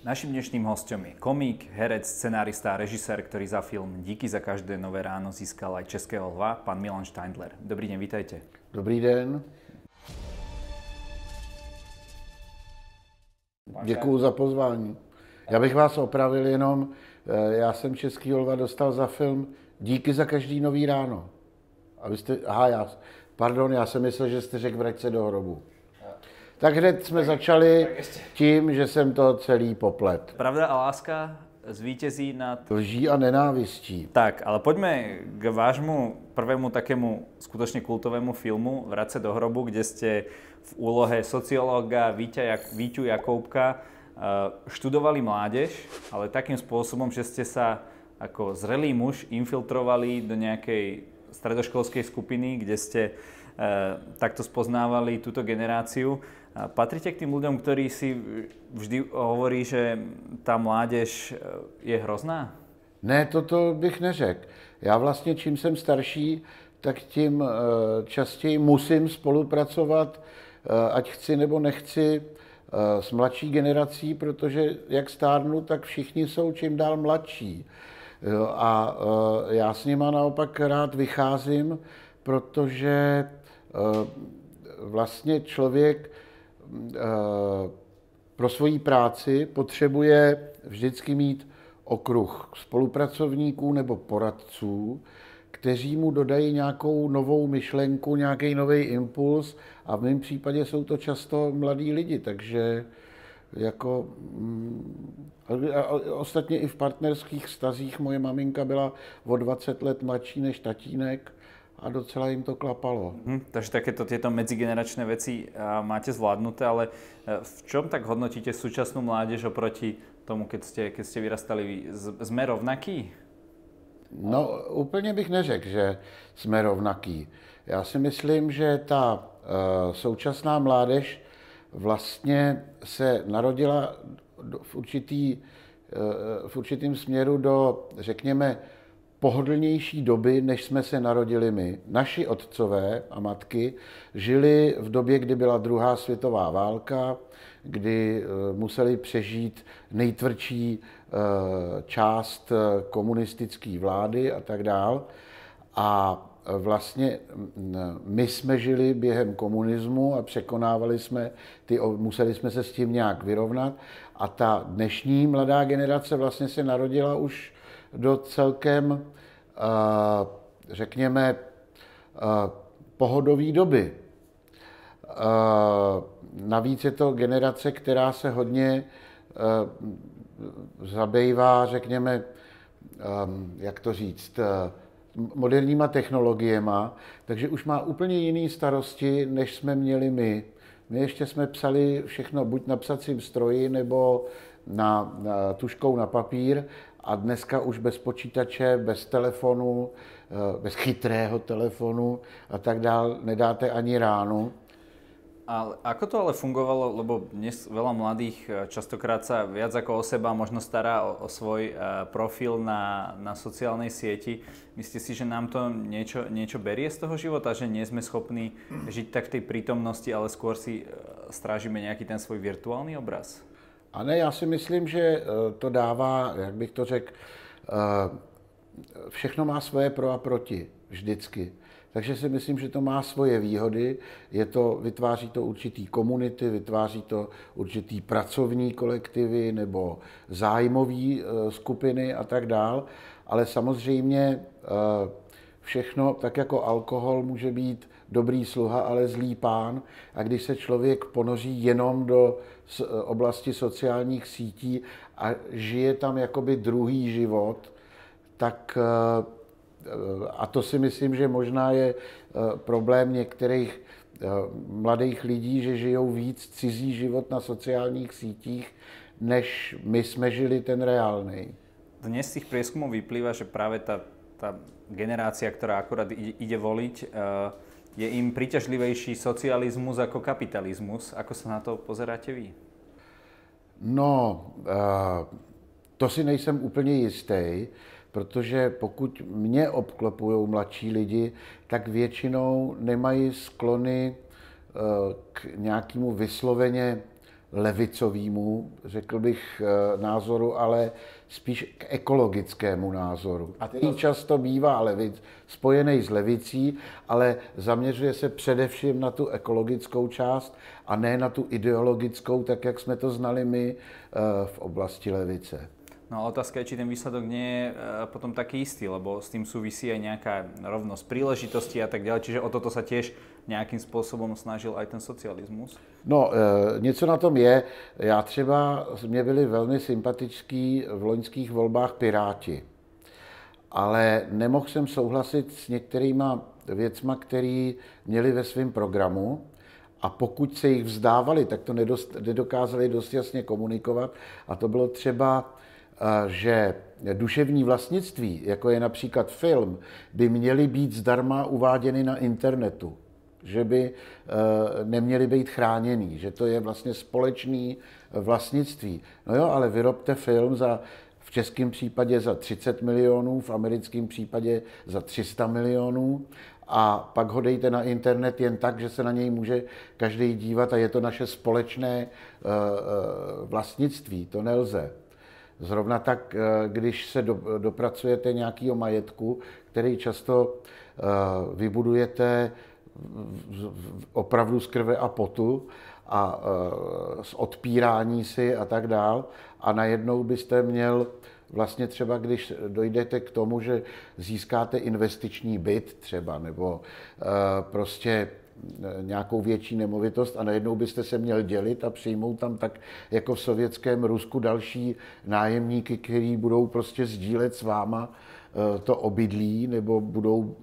Naším dnešným hostom je komik, herec, scenárista a režisér, ktorý za film Díky za každé nové ráno získal aj Českého lva, pán Milan Steindler. Dobrý deň, vítajte. Dobrý den. Děkuji za pozvání. Já bych vás opravil jenom, eh, já jsem Český lva dostal za film Díky za každý nový ráno. A vy jste, aha, já, pardon, já jsem myslel, že jste řekl vrať se do hrobu. Tak hned jsme začali tím, že jsem to celý poplet. Pravda a láska zvítězí nad... Lží a nenávistí. Tak, ale poďme k vášmu prvému takému skutočne kultovému filmu Vrať se do hrobu, kde ste v úlohe sociológa Víťu Jakoubka eh, študovali mládež, ale takým spôsobom, že ste sa ako zrelý muž infiltrovali do nejakej stredoškolskej skupiny, kde ste e, takto spoznávali túto generáciu. Patríte k tým ľuďom, ktorí si vždy hovorí, že tá mládež je hrozná? Ne, toto bych neřekl. Já vlastně čím jsem starší, tak tím častěji musím spolupracovat, ať chci nebo nechci, s mladší generací, protože jak stárnu, tak všichni jsou čím dál mladší. A já s nima naopak rád vycházím, protože vlastně člověk pro svoji práci potřebuje vždycky mít okruh spolupracovníků nebo poradců, kteří mu dodají nějakou novou myšlenku, nějaký nový impuls a v mém případě jsou to často mladí lidi, takže jako, mm, ostatně i v partnerských stazích moje maminka byla o 20 let mladší než tatínek a docela jim to klapalo. Hm, takže takéto tieto medzigeneračné veci máte zvládnuté, ale e, v čom tak hodnotíte súčasnú mládež oproti tomu, keď ste, keď ste vyrastali vy? Sme rovnakí? No, úplně bych neřekl, že jsme rovnaký. Já si myslím, že ta uh, současná mládež vlastně se narodila v, určitý, uh, v určitým směru do, řekněme, pohodlnější doby, než jsme se narodili my. Naši otcové a matky žili v době, kdy byla druhá světová válka, kdy eh, museli přežít nejtvrdší eh, část eh, komunistické vlády a tak dál. A vlastně my jsme žili během komunismu a překonávali jsme ty, museli jsme se s tím nějak vyrovnat. A ta dnešní mladá generace vlastně se narodila už do celkem, řekněme, pohodové doby. Navíc je to generace, která se hodně zabývá, řekněme, jak to říct, moderníma technologiemi, takže už má úplně jiné starosti, než jsme měli my. My ještě jsme psali všechno buď na psacím stroji, nebo na, na tuškou na papír a dneska už bez počítače, bez telefonu, eh, bez chytrého telefonu a tak dál nedáte ani ránu. A ako to ale fungovalo, lebo dnes veľa mladých eh, častokrát sa viac ako o seba možno stará o, o svoj uh, profil na, na sociálnej sieti. Myslíte si, že nám to niečo, niečo berie z toho života, že nie sme schopní žiť tak v tej prítomnosti, ale skôr si strážime nejaký ten svoj virtuálny obraz? A ne, já si myslím, že eh, to dává, jak bych to řekl, eh, všechno má svoje pro a proti, vždycky. Takže si myslím, že to má svoje výhody. Je to, vytváří to určitý komunity, vytváří to určitý pracovní kolektivy nebo zájmové eh, skupiny a tak dál. Ale samozřejmě všechno, tak jako alkohol může být dobrý sluha, ale zlý pán. A když se člověk ponoří jenom do oblasti sociálních sítí a žije tam jakoby druhý život, tak eh, a to si myslím, že možná je problém některých mladých lidí, že žijou víc cizí život na sociálních sítích, než my jsme žili ten reálný. Dnes z tých prieskumov vyplýva, že práve tá, tá generácia, ktorá akurát ide, voliť, je im príťažlivejší socializmus ako kapitalismus. Ako sa na to pozeráte vy? No, uh, to si nejsem úplně jistý, protože pokud mě obklopují mladší lidi, tak většinou nemají sklony uh, k nějakému vysloveně levicovýmu, řekl bych, názoru, ale spíš k ekologickému názoru. A který často bývá levic, spojený s levicí, ale zaměřuje se především na tu ekologickou část a ne na tu ideologickou, tak jak jsme to znali my v oblasti levice. No ale otázka je, či ten výsledok nie je potom taký istý, lebo s tým súvisí aj nejaká rovnosť príležitosti a tak ďalej, čiže o toto sa tiež nějakým způsobem snažil aj ten socialismus? No, e, něco na tom je. Já třeba, mě byli velmi sympatický v loňských volbách Piráti, ale nemohl jsem souhlasit s některýma věcma, které měli ve svém programu, a pokud se jich vzdávali, tak to nedost, nedokázali dost jasně komunikovat. A to bylo třeba, e, že duševní vlastnictví, jako je například film, by měly být zdarma uváděny na internetu že by eh, neměli být chráněný, že to je vlastně společný vlastnictví. No jo, ale vyrobte film za v českém případě za 30 milionů, v americkém případě za 300 milionů a pak ho dejte na internet jen tak, že se na něj může každý dívat a je to naše společné eh, eh, vlastnictví. To nelze. Zrovna tak, když se dopracujete nějakého majetku, který často vybudujete opravdu z krve a potu a e, z odpírání si a tak dál. A najednou byste měl vlastně třeba, když dojdete k tomu, že získáte investiční byt třeba, nebo e, prostě e, nějakou větší nemovitost a najednou byste se měl dělit a přijmout tam tak jako v sovětském Rusku další nájemníky, kteří budou prostě sdílet s váma to obydlí nebo budou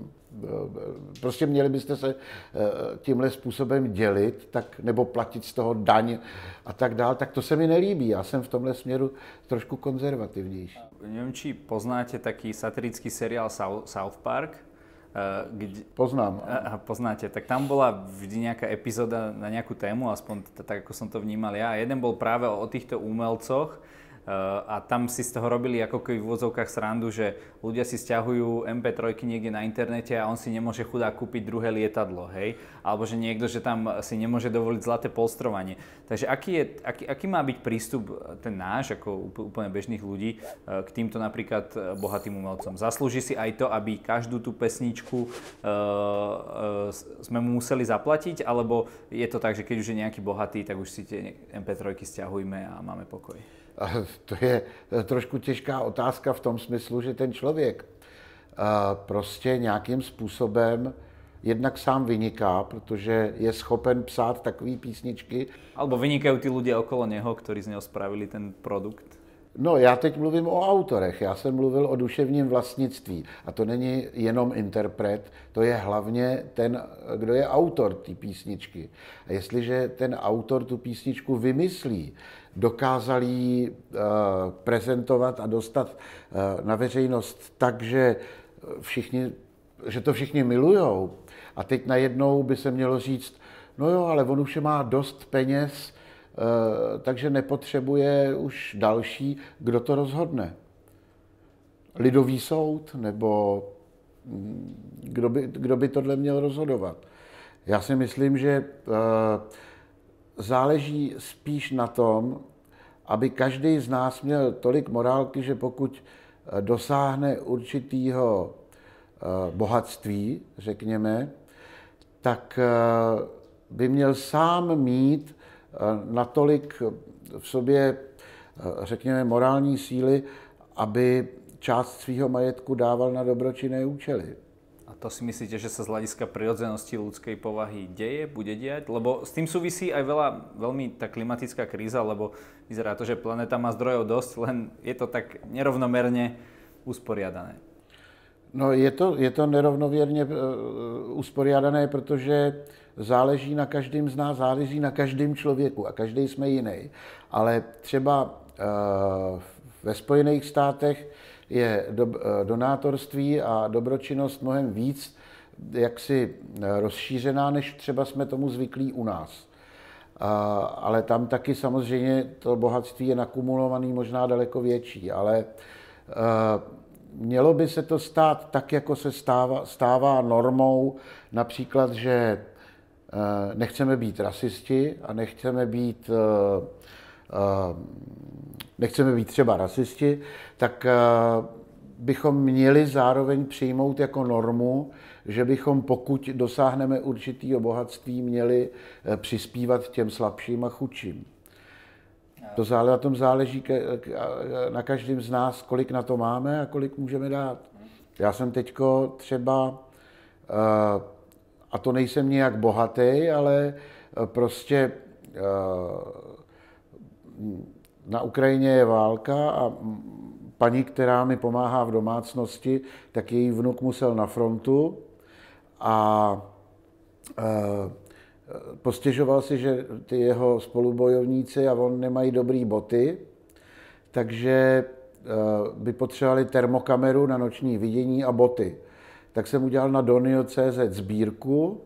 prostě měli byste se eh, tímhle způsobem dělit, tak, nebo platit z toho daň a tak dál, tak to se mi nelíbí. Já jsem v tomhle směru trošku konzervativnější. Nevím, či poznáte taký satirický seriál South Park, eh, kde... Poznám. A poznáte, tak tam bola vždy nejaká epizóda na nejakú tému, aspoň tak, ako som to vnímal ja. A jeden bol práve o týchto umelcoch, a tam si z toho robili ako keby v úvodzovkách srandu, že ľudia si stiahujú MP3 niekde na internete a on si nemôže chudá kúpiť druhé lietadlo, hej? Alebo že niekto, že tam si nemôže dovoliť zlaté polstrovanie. Takže aký, je, aký, aký má byť prístup ten náš, ako úplne bežných ľudí, e, k týmto napríklad bohatým umelcom? Zaslúži si aj to, aby každú tú pesničku uh, uh, sme mu museli zaplatiť, alebo je to tak, že keď už je nejaký bohatý, tak už si tie MP3 stiahujme a máme pokoj? to je trošku těžká otázka v tom smyslu, že ten člověk prostě nějakým způsobem jednak sám vyniká, protože je schopen psát takové písničky. Alebo vynikají ty lidé okolo něho, kteří z něho spravili ten produkt. No, já teď mluvím o autorech, já jsem mluvil o duševním vlastnictví. A to není jenom interpret, to je hlavně ten, kdo je autor té písničky. A jestliže ten autor tu písničku vymyslí, dokázal ji eh, prezentovat a dostat eh, na veřejnost tak, že, všichni, že to všichni milujou. A teď najednou by se mělo říct, no jo, ale on už má dost peněz, eh, takže nepotřebuje už další, kdo to rozhodne. Lidový soud, nebo hm, kdo by, kdo by tohle měl rozhodovat. Já si myslím, že záleží spíš na tom, aby každý z nás měl tolik morálky, že pokud eh, dosáhne určitého eh, bohatství, řekněme, tak eh, by měl sám mít natolik v sobě, řekněme, morální síly, aby část svého majetku dával na dobročinné účely to si myslíte, že sa z hľadiska prirodzenosti ľudskej povahy deje, bude diať? Lebo s tým súvisí aj veľa, veľmi tá klimatická kríza, lebo vyzerá to, že planéta má zdrojov dosť, len je to tak nerovnomerne usporiadané. No je to, je to nerovnoměrně uh, usporiadané, protože záleží na každém z nás, záleží na každém člověku a každý jsme jiný. Ale třeba uh, ve Spojených státech je do, eh, donátorství a dobročinnost mnohem víc jaksi eh, rozšířená, než třeba jsme tomu zvyklí u nás. A, ale tam taky samozřejmě to bohatství je nakumulovaný možná daleko větší, ale a, eh, mělo by se to stát tak, jako se stává, stává normou, například, že nechceme být rasisti a nechceme být, nechceme být třeba rasisti, tak bychom měli zároveň přijmout jako normu, že bychom, pokud dosáhneme určitého bohatství, měli přispívat těm slabším a chudším. To zále, na tom záleží na každém z nás, kolik na to máme a kolik můžeme dát. Já jsem teďko třeba, eh, a to nejsem nějak bohatý, ale eh, prostě eh, na Ukrajině je válka a paní, která mi pomáhá v domácnosti, tak její vnuk musel na frontu a postěžoval si, že ty jeho spolubojovníci a on nemají dobré boty, takže eh, by potřebovali termokameru na noční vidění a boty. Tak jsem udělal na Donio.cz sbírku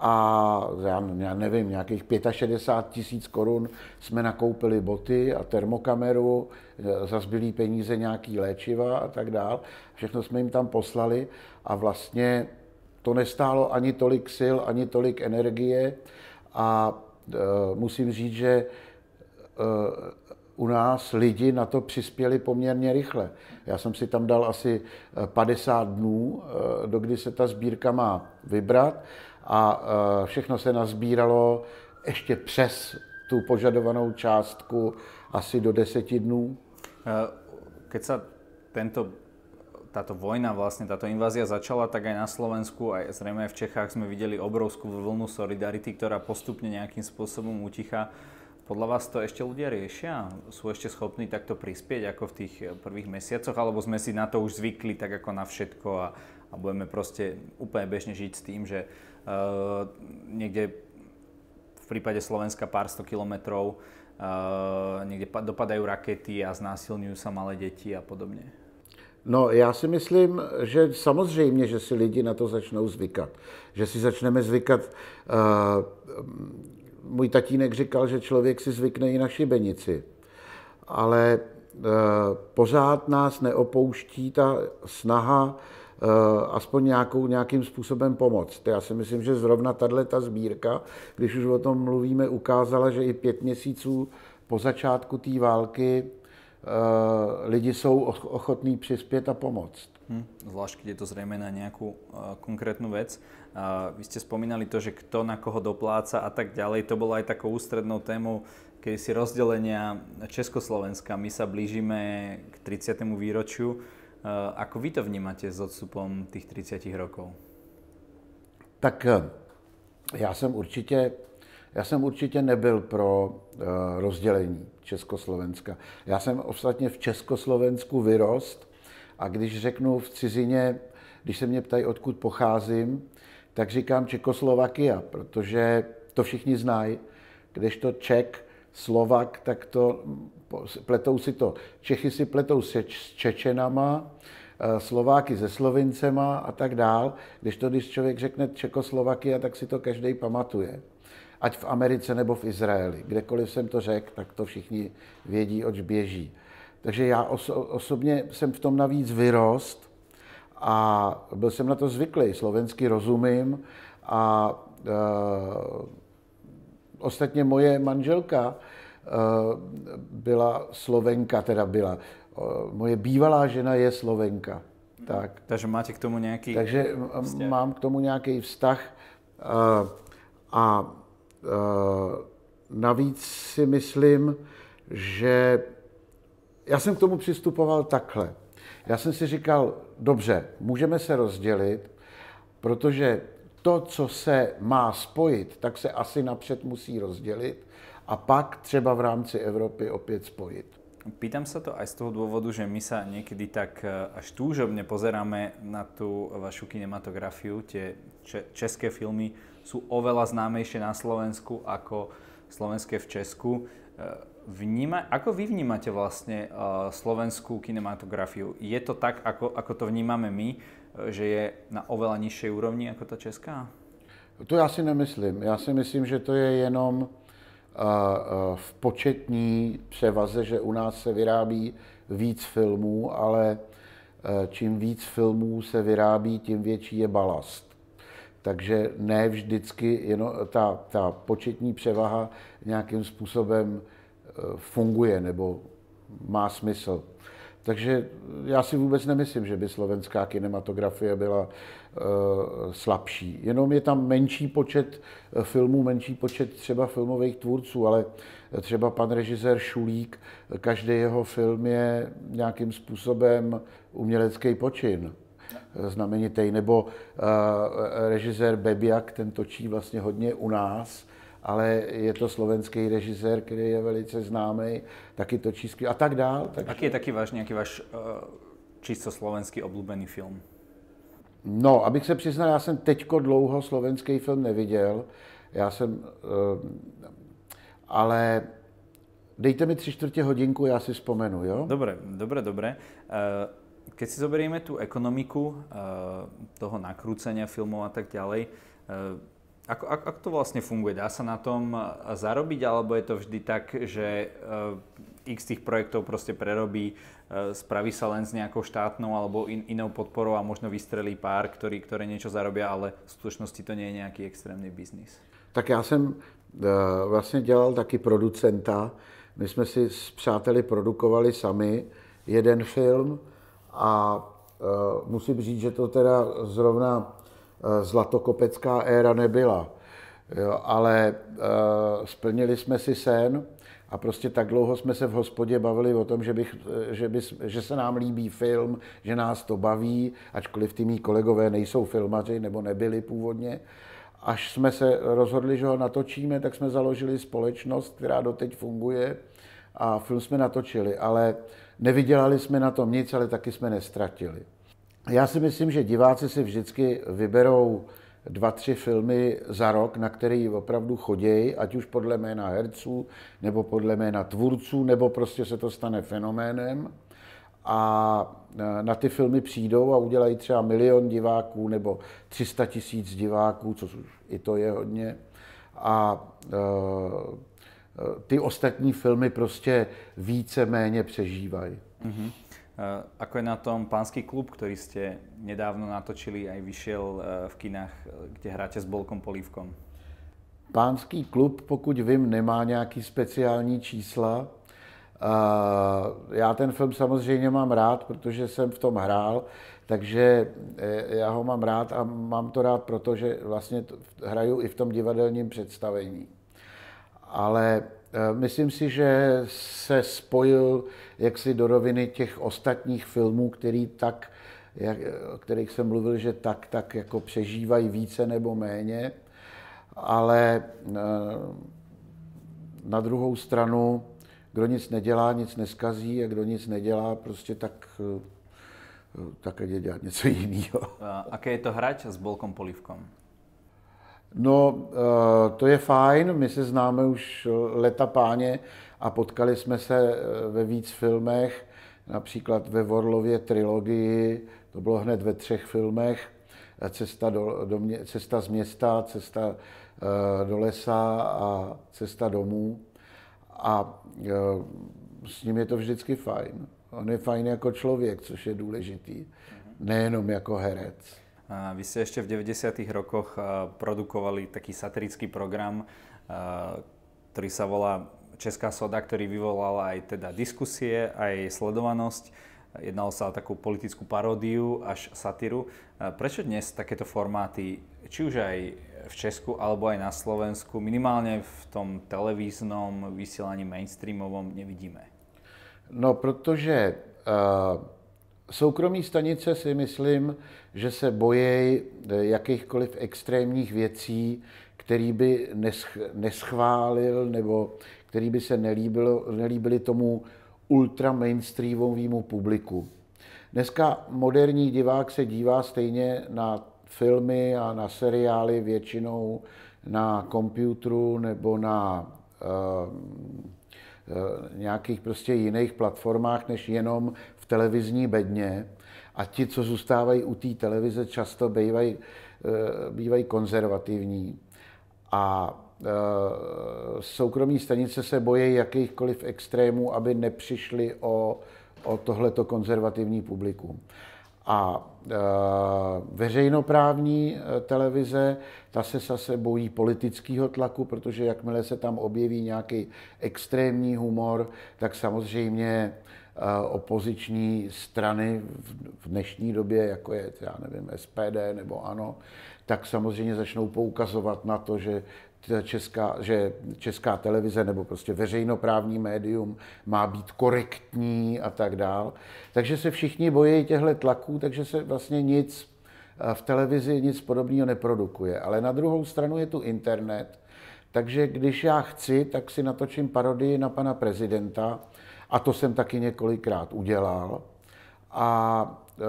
a já, já nevím, nějakých 65 tisíc korun jsme nakoupili boty a termokameru, eh, za zbylý peníze nějaký léčiva a tak dál. Všechno jsme jim tam poslali a vlastně to nestálo ani tolik sil, ani tolik energie a e, musím říct, že e, u nás lidi na to přispěli poměrně rychle. Já jsem si tam dal asi 50 e, dnů, e, do kdy se ta sbírka má vybrat a e, všechno se nazbíralo ještě přes tu požadovanou částku asi do deseti dnů. Keď sa tento táto vojna, vlastne táto invázia začala, tak aj na Slovensku, aj zrejme aj v Čechách sme videli obrovskú vlnu solidarity, ktorá postupne nejakým spôsobom utichá. Podľa vás to ešte ľudia riešia? Sú ešte schopní takto prispieť ako v tých prvých mesiacoch? Alebo sme si na to už zvykli tak ako na všetko a, a budeme proste úplne bežne žiť s tým, že uh, niekde v prípade Slovenska pár sto kilometrov uh, niekde dopadajú rakety a znásilňujú sa malé deti a podobne? No, já si myslím, že samozřejmě, že si lidi na to začnou zvykat. Že si začneme zvykat. Uh, můj tatínek říkal, že člověk si zvykne i na šibenici. Ale uh, pořád nás neopouští ta snaha uh, aspoň nějakou, nějakým způsobem pomoct. Já si myslím, že zrovna tahle ta sbírka, když už o tom mluvíme, ukázala, že i pět měsíců po začátku té války Eh, lidi jsou ochotní přispět a pomoct. Hm, zvlášť, keď je to zrejme na nejakú uh, konkrétnu vec. Vy ste spomínali to, že kto na koho dopláca a tak ďalej. To bolo aj takou ústrednou témou si rozdelenia Československa. My sa blížime k 30. výročiu. Uh, ako vy to vnímate s odstupom tých 30 rokov? Tak já jsem určitě já jsem určitě nebyl pro uh, rozdělení Československa. Já jsem ostatně v Československu vyrost a když řeknu v cizině, když se mě ptají, odkud pocházím, tak říkám Čekoslovakia, protože to všichni znají. Kdežto Ček, Slovak, tak to pletou si to. Čechy si pletou s Čečenama, eh, Slováky se Slovincema a tak dál. Když to, když člověk řekne Čekoslovakia, tak si to každý pamatuje ať v Americe nebo v Izraeli. Kdekoliv jsem to řekl, tak to všichni vědí, oč běží. Takže já oso- osobně jsem v tom navíc vyrost a byl jsem na to zvyklý. Slovensky rozumím a e, ostatně moje manželka e, byla Slovenka, teda byla. E, moje bývalá žena je Slovenka. Tak. Takže máte k tomu nějaký Takže vztah. mám k tomu nějaký vztah. E, a Eh, navíc si myslím, že já jsem k tomu přistupoval takhle. Já jsem si říkal, dobře, můžeme se rozdělit, protože to, co se má spojit, tak se asi napřed musí rozdělit a pak třeba v rámci Evropy opět spojit. Pýtam sa to aj z toho dôvodu, že my sa niekedy tak eh, až túžobne pozeráme na tú vašu kinematografiu, tie české filmy, sú oveľa známejšie na Slovensku ako slovenské v Česku. Vníma, ako vy vnímate vlastne uh, slovenskú kinematografiu? Je to tak, ako, ako to vnímame my, e, že je na oveľa nižšej úrovni ako ta česká? To já si nemyslím. Já si myslím, že to je jenom uh, v početní převaze, že u nás se vyrábí víc filmů, ale čím víc filmů se vyrábí, tím větší je balast. takže ne vždycky jenom ta, ta početní převaha nějakým způsobem eh, funguje nebo má smysl. Takže já si vůbec nemyslím, že by slovenská kinematografie byla uh, slabší. Jenom je tam menší počet eh, filmů, menší počet třeba filmových tvůrců, ale třeba pan režisér Šulík, každý jeho film je nějakým způsobem umělecký počin znamenitý, nebo uh, režisér Bebiak, ten točí vlastně hodně u nás, ale je to slovenský režisér, který je velice známý, taky točí skvěle a tak dál. Takže... Aký je taky váš nějaký váš uh, čisto slovenský oblíbený film? No, abych se přiznal, já jsem teďko dlouho slovenský film neviděl. Já jsem, uh, ale dejte mi tři čtvrtě hodinku, já si vzpomenu, jo? Dobre, dobre, dobre. Uh, keď si zoberieme tú ekonomiku uh, toho nakrúcenia filmov a tak ďalej, uh, ako, ako, ako to vlastne funguje? Dá sa na tom zarobiť, alebo je to vždy tak, že uh, x tých projektov proste prerobí, uh, spraví sa len s nejakou štátnou alebo in, inou podporou a možno vystrelí pár, ktorí, ktoré niečo zarobia, ale v skutočnosti to nie je nejaký extrémny biznis? Tak já jsem uh, vlastně dělal taky producenta. My jsme si s přáteli produkovali sami jeden film a musím říct, že to teda zrovna zlatokopecká éra nebyla. Jo, ale uh, splnili jsme si sen a prostě tak dlouho jsme se v hospodě bavili o tom, že, bych, eh, že, by, že se nám líbí film, že nás to baví, ačkoliv ty mý kolegové nejsou filmaři nebo nebyli původně. Až jsme se rozhodli, že ho natočíme, tak jsme založili společnost, která doteď funguje a film jsme natočili, ale nevydělali jsme na tom nic, ale taky jsme nestratili. Já si myslím, že diváci si vždycky vyberou dva, tři filmy za rok, na který opravdu chodějí, ať už podle jména herců, nebo podle jména tvůrců, nebo prostě se to stane fenoménem. A na ty filmy přijdou a udělají třeba milion diváků nebo 300 tisíc diváků, což i to je hodně. A e, ty ostatní filmy prostě více méně přežívají. Mm-hmm. Eh, ako je na tom Pánsky klub, ktorý ste nedávno natočili, aj vyšiel eh, v kinách, eh, kde hráte s Bolkom Polívkom? Pánský klub, pokud vím, nemá nějaký speciální čísla. Já ten film samozřejmě mám rád, protože jsem v tom hrál, takže já ho mám rád a mám to rád, protože vlastně hraju i v tom divadelním představení. Ale myslím si, že se spojil jaksi do roviny těch ostatních filmů, který tak, jak, o kterých jsem mluvil, že tak, tak jako přežívají více nebo méně, ale eh, na druhou stranu, kdo nic nedělá, nic neskazí a kdo nic nedělá, prostě tak eh, tak ať dělat něco jiného. Aké je to hrať s Bolkom Polivkom? No, eh, to je fajn, my se známe už leta páně a potkali jsme se eh, ve víc filmech, například ve Vorlově trilogii, to bylo hned ve třech filmech, Cesta, do, do mě, cesta z města, Cesta eh, do lesa a Cesta domů. A s ním je to vždycky fajn. On je fajn jako člověk, což je důležitý, nejenom jako herec. Vy ste ešte v 90. rokoch produkovali taký satirický program, ktorý sa volá Česká soda, ktorý vyvolal aj teda diskusie, aj sledovanosť. Jednalo sa o takú politickú paródiu až satíru. Prečo dnes takéto formáty, či už aj v Česku alebo aj na Slovensku, minimálne v tom televíznom vysielaní mainstreamovom nevidíme? No, protože uh, soukromí stanice si myslím, že se bojí jakýchkoliv extrémních věcí, který by neschválil nebo který by se nelíbil, nelíbili tomu ultra mainstreamovému publiku. Dneska moderní divák se dívá stejně na filmy a na seriály většinou na komputeru nebo na uh, nějakých prostě jiných platformách, než jenom televizní bedně. A ti, co zůstávají u té televize, často bývají, eh, bývají konzervativní. A eh, soukromí stanice se bojí jakýchkoliv extrémů, aby nepřišli o, o tohleto konzervativní publikum. A e, veřejnoprávní televize, ta se zase bojí politického tlaku, protože jakmile se tam objeví nějaký extrémní humor, tak samozřejmě opoziční strany v dnešní době, jako je, já nevím, SPD nebo ANO, tak samozřejmě začnou poukazovat na to, že česká, že česká televize nebo prostě veřejnoprávní médium má být korektní a tak dál. Takže se všichni bojí těchto tlaků, takže se vlastně nic eh, v televizi nic podobného neprodukuje. Ale na druhou stranu je tu internet, takže když já chci, tak si natočím parodii na pana prezidenta a to jsem taky několikrát udělal. A e,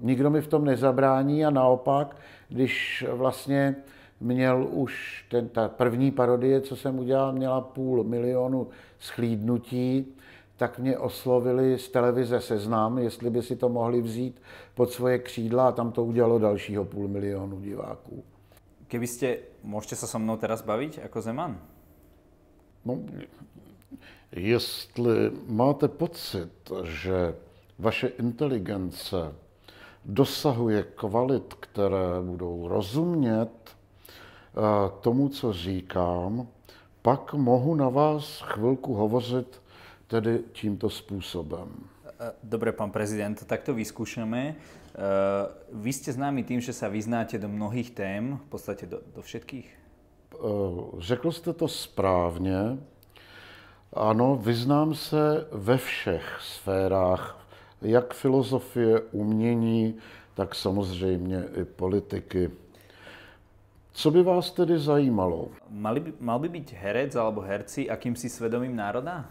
nikdo mi v tom nezabrání a naopak, když vlastně měl už ten, ta první parodie, co jsem udělal, měla půl milionu schlídnutí, tak mě oslovili z televize Seznam, jestli by si to mohli vzít pod svoje křídla a tam to udělalo dalšího půl milionu diváků. Keby ste, můžete se so mnou teraz bavit jako Zeman? No, jestli máte pocit, že vaše inteligence dosahuje kvalit, které budou rozumět tomu, co říkám, pak mohu na vás chvilku hovořit tedy tímto způsobem. Dobre, pán prezident, tak to vyskúšame. Vy ste známi tým, že sa vyznáte do mnohých tém, v podstate do, do všetkých? Řekl jste to správně. Ano, vyznám se ve všech sférách, jak filozofie, umění, tak samozřejmě i politiky. Co by vás tedy zajímalo? Mali by, mal by být herec alebo herci akýmsi svědomím národa?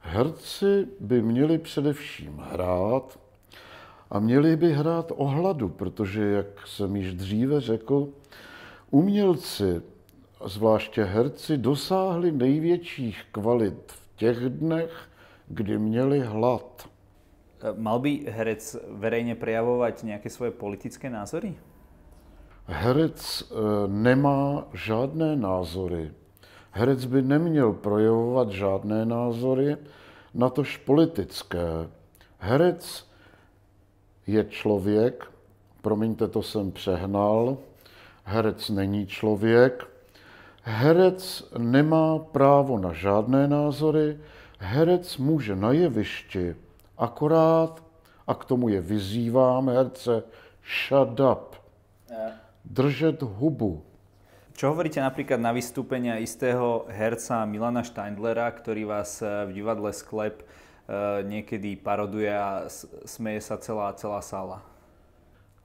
Herci by měli především hrát a měli by hrát ohladu, protože, jak jsem již dříve řekl, umělci, zvláště herci, dosáhli největších kvalit v těch dnech, kdy měli hlad. Mal by herec verejně prejavovat nějaké svoje politické názory? Herec eh, nemá žádné názory. Herec by neměl projevovat žádné názory, natož politické. Herec je člověk, promiňte, to jsem přehnal, herec není člověk, herec nemá právo na žádné názory, herec může na jevišti akorát, a k tomu je vyzývám herce, shut up držet hubu. Čo hovoríte napríklad na vystúpenia istého herca Milana Steindlera, ktorý vás eh, v divadle Sklep eh, niekedy paroduje a smeje sa celá, celá sála?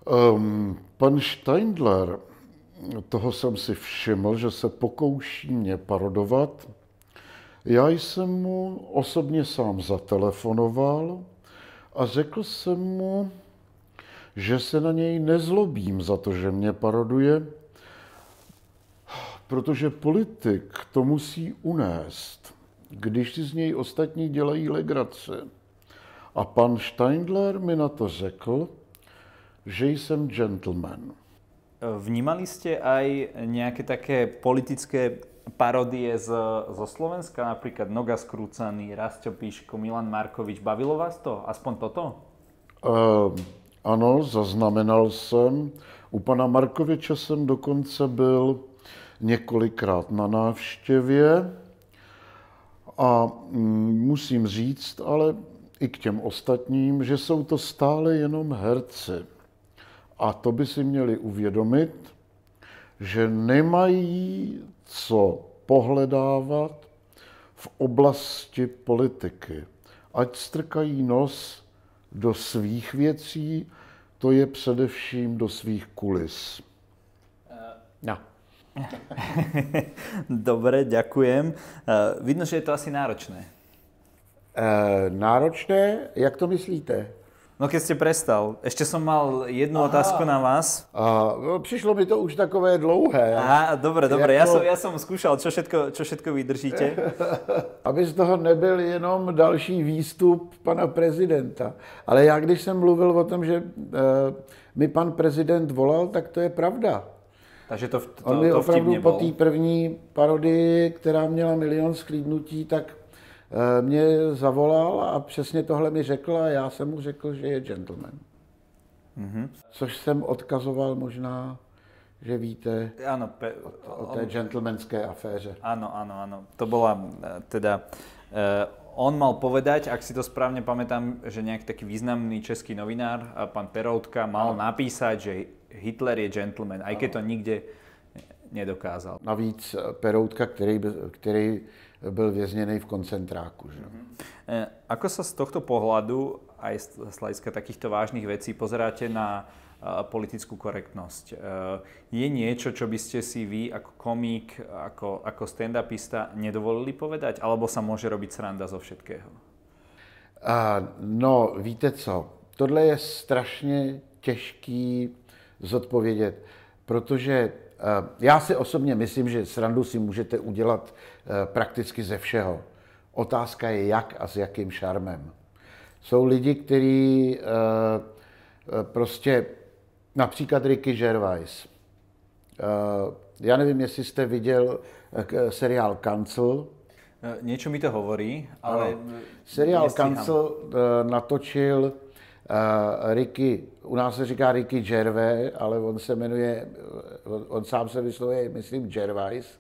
Um, pan Steindler, toho jsem si všiml, že se pokouší mě parodovat. Já jsem mu osobně sám zatelefonoval a řekl jsem mu, že se na něj nezlobím za to, že mě paroduje, protože politik to musí unést, když si z něj ostatní dělají legrace. A pan Steindler mi na to řekl, že jsem gentleman. Vnímali jste aj nějaké také politické parodie z, zo Slovenska, napríklad Noga skrúcaný, Rastio Píško, Milan Markovič. Bavilo vás to? Aspoň toto? Uh, ano, zaznamenal jsem. U pana Markoviče jsem dokonce byl několikrát na návštěvě a mm, musím říct, ale i k těm ostatním, že jsou to stále jenom herci. A to by si měli uvědomit, že nemají co pohledávat v oblasti politiky. Ať strkají nos do svých věcí, to je především do svých kulis. No. Dobre, ďakujem. Vidno, že je to asi náročné. E, náročné? Jak to myslíte? No keď ste prestal, ešte som mal jednu Aha. otázku na vás. A, no, přišlo mi to už takové dlouhé. Aha, dobre, dobre, jako... ja, som, ja som skúšal, čo všetko, čo všetko vydržíte. Aby z toho nebyl jenom další výstup pana prezidenta. Ale já, když jsem mluvil o tom, že e, mi pan prezident volal, tak to je pravda. Takže to, to, On mi to opravdu po té první parodii, která měla milion sklídnutí, tak mě zavolal a přesně tohle mi řekl a já jsem mu řekl, že je gentleman. Mm-hmm. Což jsem odkazoval možná, že víte ano, pe- o, o té gentlemanské aféře. Ano, ano, ano. To byla eh, teda... Uh, on mal povedať, ak si to správne pamätám, že nejaký taký významný český novinár, pán Peroutka, mal ano. napísať, že Hitler je gentleman, aj keď to nikde nedokázal. Navíc Peroutka, který, který byl vězněný v koncentráku. Že? Mm-hmm. Ako sa z tohto pohľadu, aj z hľadiska takýchto vážnych vecí, pozeráte na politickú korektnosť. E, je niečo, čo by ste si vy ako komík, ako, ako stand-upista nedovolili povedať? Alebo sa môže robiť sranda zo všetkého? Uh, no, víte co, tohle je strašně těžký zodpovědět, protože já si osobně myslím, že srandu si můžete udělat prakticky ze všeho. Otázka je jak a s jakým šarmem. Jsou lidi, kteří uh, prostě Například Ricky Gervais. Eh, já nevím, jestli jste viděl eh, seriál Cancel. Eh, Něco mi to hovorí, ale... No. Seriál Cancel natočil Ricky, u nás se říká Ricky Gervais, ale on se jmenuje, on sám se vyslovuje, myslím, Gervais,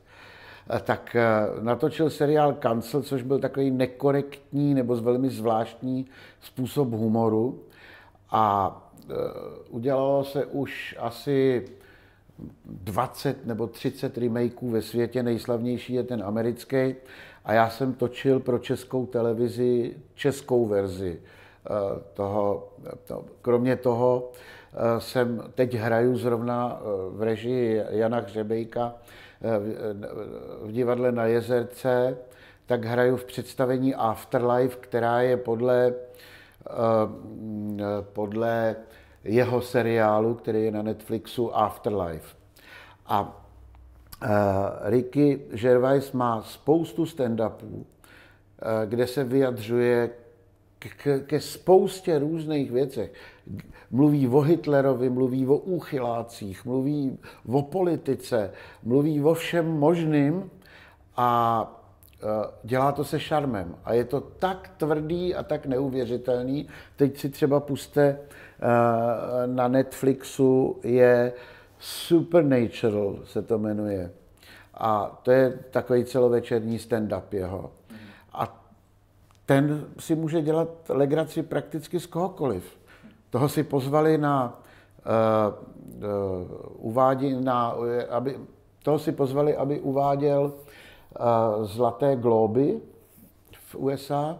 tak natočil seriál Cancel, což byl takový nekorektní nebo velmi zvláštní způsob humoru. A Eh, udělalo se už asi 20 nebo 30 remakeů ve světě, nejslavnější je ten americký. A já jsem točil pro českou televizi českou verzi eh, toho. To, kromě toho eh, jsem teď hraju zrovna v režii Jana Hřebejka v divadle na Jezerce, tak hraju v představení Afterlife, která je podle, podle jeho seriálu, který je na Netflixu Afterlife. A uh, Ricky Gervais má spoustu stand-upů, uh, kde se vyjadřuje k, ke spoustě různých věcech. Mluví o Hitlerovi, mluví o úchylácích, mluví o politice, mluví o všem možným a Eh, dělá to se šarmem. A je to tak tvrdý a tak neuvěřitelný. Teď si třeba puste eh, na Netflixu, je Supernatural se to jmenuje. A to je takový celovečerní stand-up jeho. Ten si může dělat legraci prakticky z kohokoliv. Toho si pozvali na uh, uh, uvádí, na, aby, toho si pozvali, aby uváděl Zlaté globy v USA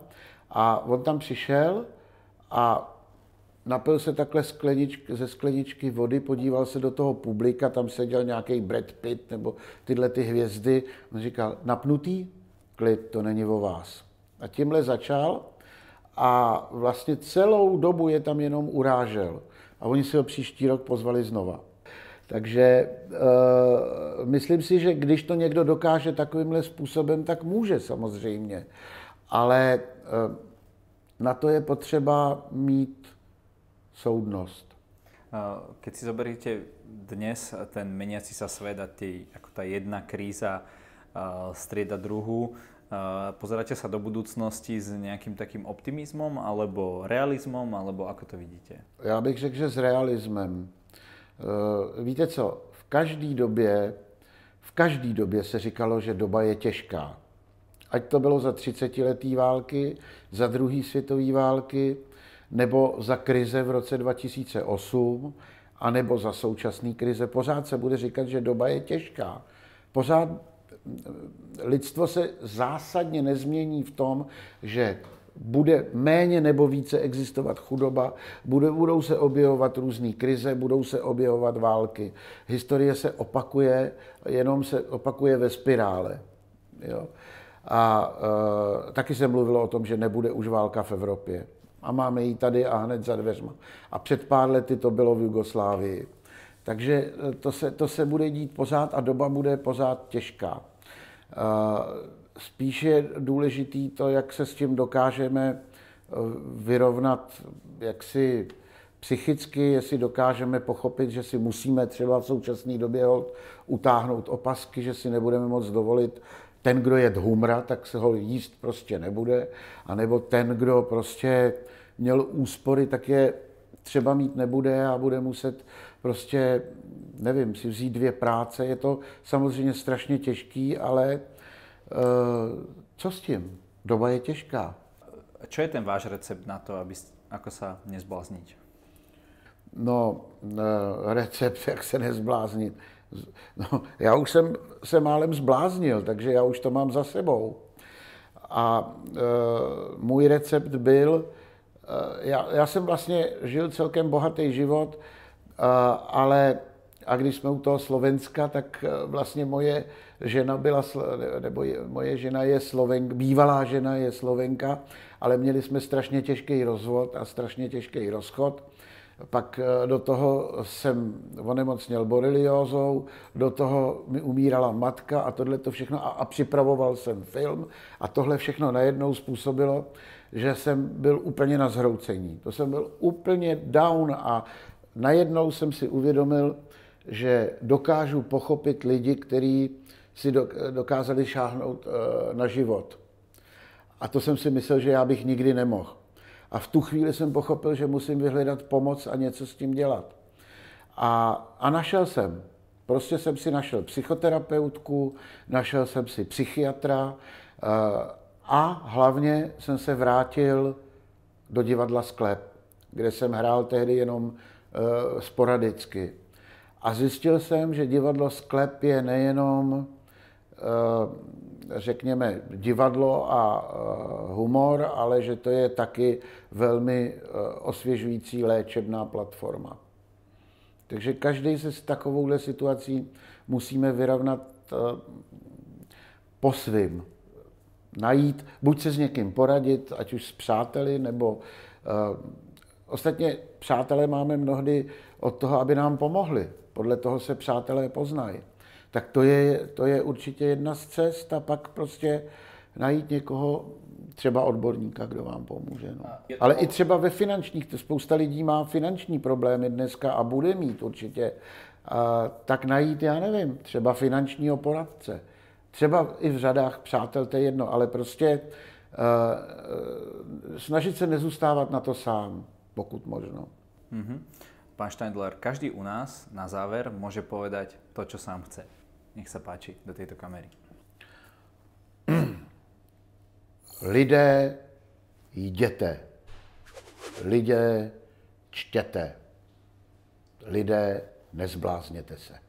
a on tam přišel a napil se takhle skleničky, ze skleničky vody, podíval se do toho publika, tam seděl nějaký Brad Pitt nebo tyhle ty hvězdy. On říkal, napnutý, klid, to není o vás. A tímhle začal a vlastně celou dobu je tam jenom urážel. A oni si ho příští rok pozvali znova. Takže uh, myslím si, že když to někdo dokáže takovýmhle způsobem, tak může samozřejmě. Ale uh, na to je potřeba mít soudnost. Keď si zoberiete dnes ten meniaci sa svet a tá jedna kríza strieda druhú, pozeráte sa do budúcnosti s nejakým takým optimizmom alebo realizmom, alebo ako to vidíte? Já bych řekl, že s realismem. Eh, víte co, v každé době, v každé době se říkalo, že doba je těžká. Ať to bylo za 30 letý války, za druhé světové války, nebo za krize v roce 2008, anebo za současné krize, pořád se bude říkat, že doba je těžká. Pořád eh, lidstvo se zásadně nezmění v tom, že bude méně nebo více existovat chudoba, bude, budou se objevovat různé krize, budou se objevovat války. Historie se opakuje, jenom se opakuje ve spirále. Jo? A e, taky se mluvilo o tom, že nebude už válka v Evropě. A máme ji tady a hned za dveřma. A před pár lety to bylo v Jugoslávii. Takže e, to se, to se bude dít pořád a doba bude pořád těžká. E, Spíš je důležitý to, jak se s tím dokážeme eh, vyrovnat jaksi psychicky, jestli dokážeme pochopit, že si musíme třeba v současné době utáhnout opasky, že si nebudeme moc dovolit ten, kdo je humra, tak se ho jíst prostě nebude, anebo ten, kdo prostě měl úspory, tak je třeba mít nebude a bude muset prostě, nevím, si vzít dvě práce. Je to samozřejmě strašně těžký, ale uh, co s tím? Doba je těžká. Čo je ten váš recept na to, aby, ako sa nezblázniť? No, recept, jak se nezbláznit. No, já už jsem se málem zbláznil, takže já už to mám za sebou. A e, můj recept byl, e, já, já jsem vlastně žil celkem bohatý život, ale a když jsme u toho Slovenska, tak e, vlastně moje žena byla, nebo je, moje žena je Slovenka, bývalá žena je Slovenka, ale měli jsme strašně těžký rozvod a strašně těžký rozchod. Pak eh, do toho jsem onemocněl boreliózou, do toho mi umírala matka a tohle to všechno a, a připravoval jsem film a tohle všechno najednou způsobilo, že jsem byl úplně na zhroucení. To jsem byl úplně down a najednou jsem si uvědomil, že dokážu pochopit lidi, kteří si dokázali šáhnout eh, na život. A to jsem si myslel, že já bych nikdy nemohl. A v tu chvíli jsem pochopil, že musím vyhledat pomoc a něco s tím dělat. A, a našel jsem. Prostě jsem si našel psychoterapeutku, našel jsem si psychiatra eh, a hlavně jsem se vrátil do divadla Sklep, kde jsem hrál tehdy jenom sporadicky. A zjistil jsem, že divadlo Sklep je nejenom eh, řekněme, divadlo a eh, humor, ale že to je taky velmi eh, osvěžující léčebná platforma. Takže každý se s takovouhle situací musíme vyrovnat eh, po svým. Najít, buď se s někým poradit, ať už s přáteli, nebo ostatně přátelé máme mnohdy od toho, aby nám pomohli. Podle toho se přátelé poznají tak to je, to je určitě jedna z cest a pak prostě najít někoho, třeba odborníka, kdo vám pomůže. No. Ale i třeba ve finančních, to spousta lidí má finanční problémy dneska a bude mít určitě, a, tak najít, já nevím, třeba finančního poradce. Třeba i v řadách přátel, to je jedno, ale prostě uh, snažit se nezůstávat na to sám, pokud možno. Mm-hmm. Pán Steindler, každý u nás na záver může povedať to, čo sám chce. Nech sa páči do tejto kamery. Lidé, jděte. Lidé, čtěte. Lidé, nezblázněte se.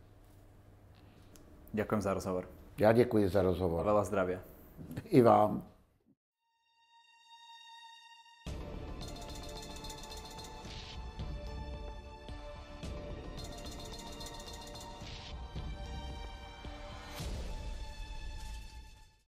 Ďakujem za rozhovor. Já děkuji za rozhovor. Veľa zdravia. I vám.